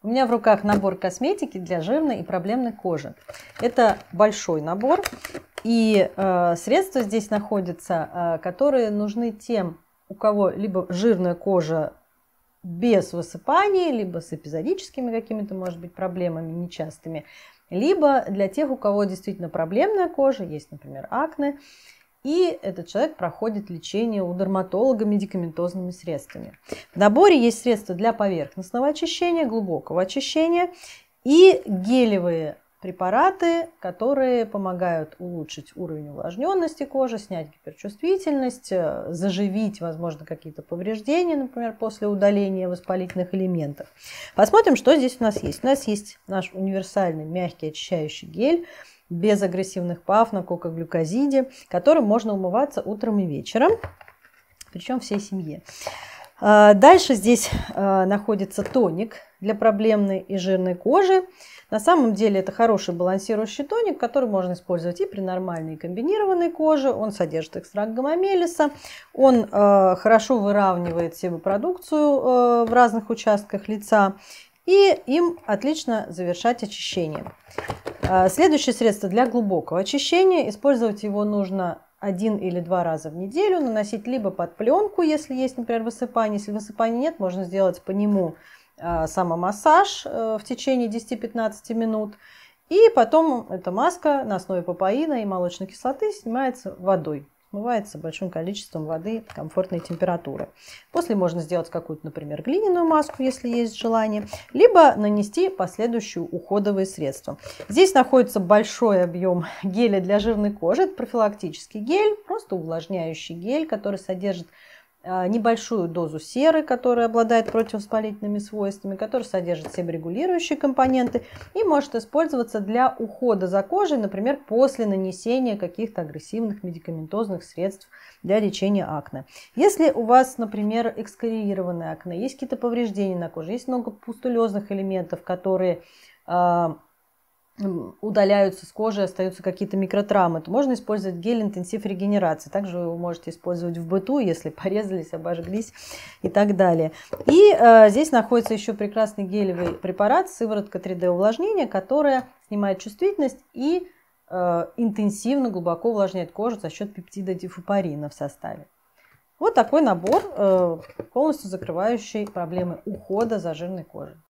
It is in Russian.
У меня в руках набор косметики для жирной и проблемной кожи. Это большой набор, и э, средства здесь находятся, э, которые нужны тем, у кого либо жирная кожа без высыпаний, либо с эпизодическими какими-то, может быть, проблемами нечастыми, либо для тех, у кого действительно проблемная кожа, есть, например, акне, и этот человек проходит лечение у дерматолога медикаментозными средствами. В наборе есть средства для поверхностного очищения, глубокого очищения и гелевые препараты, которые помогают улучшить уровень увлажненности кожи, снять гиперчувствительность, э, заживить, возможно, какие-то повреждения, например, после удаления воспалительных элементов. Посмотрим, что здесь у нас есть. У нас есть наш универсальный мягкий очищающий гель без агрессивных пав на кокоглюкозиде, которым можно умываться утром и вечером, причем всей семье. А, дальше здесь а, находится тоник для проблемной и жирной кожи. На самом деле это хороший балансирующий тоник, который можно использовать и при нормальной и комбинированной коже. Он содержит экстракт гомомелиса, он э, хорошо выравнивает себопродукцию э, в разных участках лица и им отлично завершать очищение. А, следующее средство для глубокого очищения. Использовать его нужно один или два раза в неделю. Наносить либо под пленку, если есть, например, высыпание. Если высыпания нет, можно сделать по нему а, самомассаж э, в течение 10-15 минут. И потом эта маска на основе папаина и молочной кислоты снимается водой смывается большим количеством воды комфортной температуры. После можно сделать какую-то, например, глиняную маску, если есть желание, либо нанести последующие уходовые средства. Здесь находится большой объем геля для жирной кожи. Это профилактический гель, просто увлажняющий гель, который содержит небольшую дозу серы, которая обладает противовоспалительными свойствами, который содержит себорегулирующие компоненты и может использоваться для ухода за кожей, например, после нанесения каких-то агрессивных медикаментозных средств для лечения акне. Если у вас, например, экскориированное акне, есть какие-то повреждения на коже, есть много пустулезных элементов, которые а, удаляются с кожи, остаются какие-то микротравмы, то можно использовать гель интенсив регенерации. Также вы можете использовать в быту, если порезались, обожглись и так далее. И э, здесь находится еще прекрасный гелевый препарат, сыворотка 3D увлажнения, которая снимает чувствительность и э, интенсивно глубоко увлажняет кожу за счет пептида дифупарина в составе. Вот такой набор, э, полностью закрывающий проблемы ухода за жирной кожей.